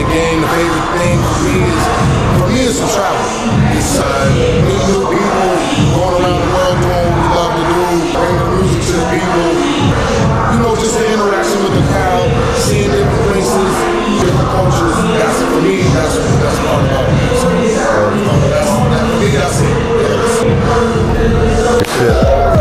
the game, the favorite thing for me is for me it's some travel. It's uh, meeting new people, going around the world doing what we love to do, bringing the music to the people. You know, just the interaction with the crowd, seeing different places, different cultures. That's for me. That's that's part about music. You know, that's that, for me. That's it. Yeah.